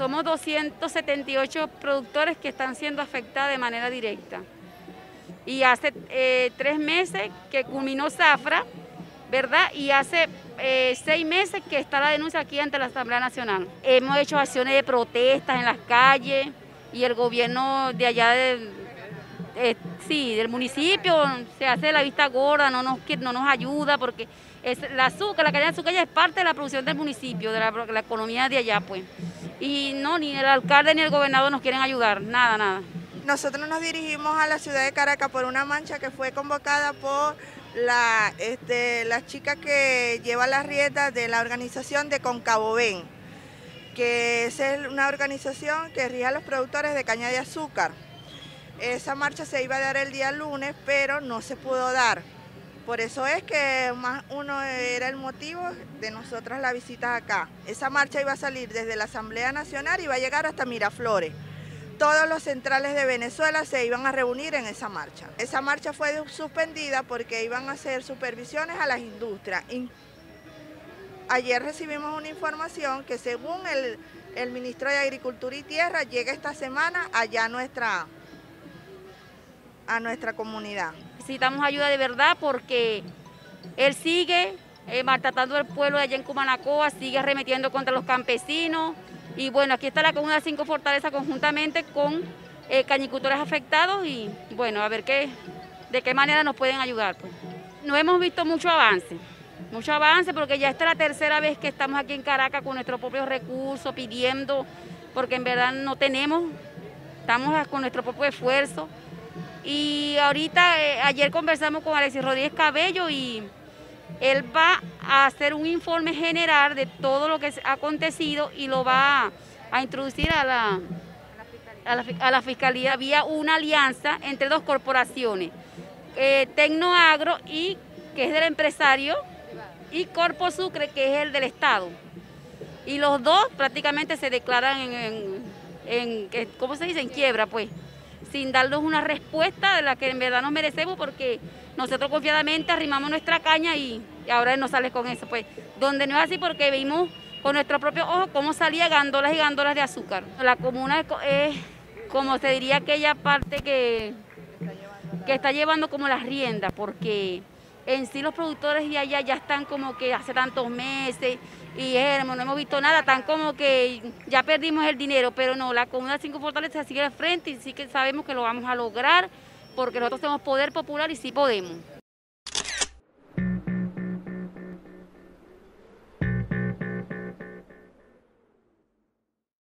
Somos 278 productores que están siendo afectados de manera directa. Y hace eh, tres meses que culminó Zafra, ¿verdad? Y hace eh, seis meses que está la denuncia aquí ante la Asamblea Nacional. Hemos hecho acciones de protestas en las calles y el gobierno de allá sí, del municipio se hace la vista gorda, no nos, no nos ayuda porque es, la azúcar, la caña de azúcar ya es parte de la producción del municipio, de la, economía de allá, pues. Y no, ni el alcalde ni el gobernador nos quieren ayudar, nada, nada. Nosotros nos dirigimos a la ciudad de Caracas por una mancha que fue convocada por la, este, chica que lleva las rietas de la organización de Concabobén, que es una organización que rige a los productores de caña de azúcar. Esa marcha se iba a dar el día lunes, pero no se pudo dar. Por eso es que más uno era el motivo de nosotras la visita acá. Esa marcha iba a salir desde la Asamblea Nacional y iba a llegar hasta Miraflores. Todos los centrales de Venezuela se iban a reunir en esa marcha. Esa marcha fue suspendida porque iban a hacer supervisiones a las industrias. Ayer recibimos una información que según el, el ministro de Agricultura y Tierra llega esta semana allá nuestra a nuestra comunidad. Necesitamos ayuda de verdad porque él sigue eh, maltratando al pueblo de allá en Cumanacoa, sigue arremetiendo contra los campesinos y bueno, aquí está la Comuna de Cinco Fortaleza conjuntamente con eh, cañicultores afectados y bueno, a ver qué, de qué manera nos pueden ayudar. Pues. No hemos visto mucho avance, mucho avance porque ya esta es la tercera vez que estamos aquí en Caracas con nuestros propios recursos, pidiendo, porque en verdad no tenemos, estamos con nuestro propio esfuerzo. Y ahorita, eh, ayer conversamos con Alexis Rodríguez Cabello y él va a hacer un informe general de todo lo que ha acontecido y lo va a, introducir a la, a la, fiscalía vía una alianza entre dos corporaciones, eh, Tecnoagro y que es del empresario y Corpo Sucre que es el del Estado. Y los dos prácticamente se declaran en ¿cómo se dice? En quiebra, pues sin darnos una respuesta de la que en verdad nos merecemos porque nosotros confiadamente arrimamos nuestra caña y, ahora él nos sale con eso. Pues donde no es así porque vimos con nuestro propio ojo cómo salía gándolas y gándolas de azúcar. La comuna es, como se diría, aquella parte que, que está llevando como las riendas porque en sí los productores de allá ya están como que hace tantos meses y no hemos visto nada, tan como que ya perdimos el dinero, pero no, la Comuna de Cinco Fortalezas sigue al frente y sí que sabemos que lo vamos a lograr porque nosotros tenemos poder popular y sí podemos.